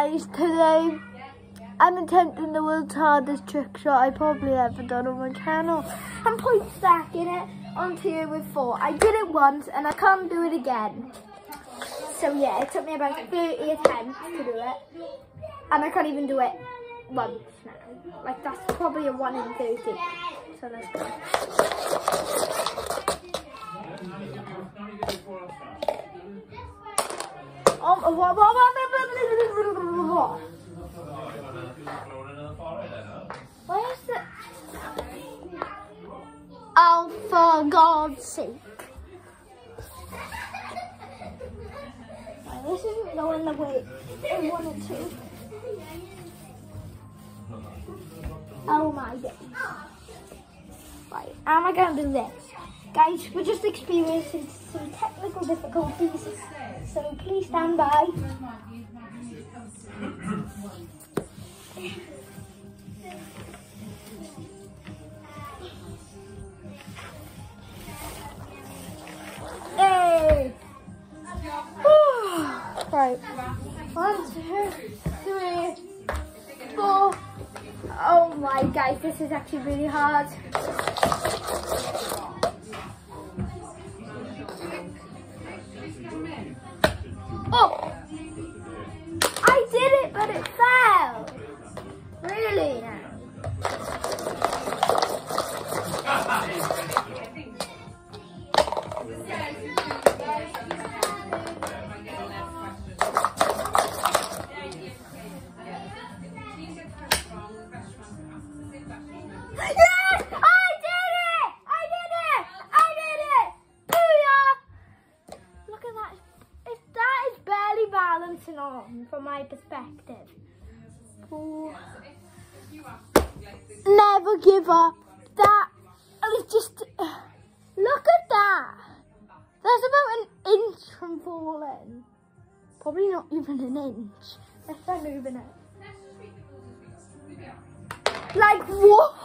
guys, today I'm attempting the world's hardest trick shot I probably ever done on my channel. I'm point stacking it onto you with four. I did it once and I can't do it again. So yeah, it took me about 30 attempts to do it. And I can't even do it once now. Like that's probably a 1 in 30. So let's go. Um, what, Where's the... Oh, for God's sake. Right, this isn't going the way I wanted to. Oh my god. Right, am I going to do this? Guys, we're just experiencing some technical difficulties, so please stand by. Hey! right. One, two, three, four. Oh my guys, this is actually really hard. Oh! I did it, but it fell. Really? Yes! I did it! I did it! I did it! Booyah! Look at that. If that is on from my perspective. Ooh. Never give up. That just look at that. That's about an inch from falling. Probably not even an inch. Let's moving it. Like what?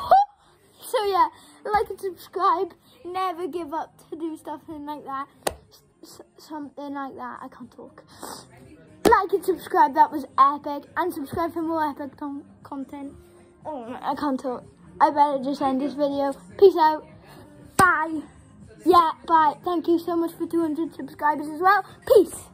So yeah, like and subscribe. Never give up to do something like that. S something like that. I can't talk. Like and subscribe. That was epic. And subscribe for more epic content. Oh, I can't talk. I better just end this video. Peace out. Bye. Yeah, bye. Thank you so much for 200 subscribers as well. Peace.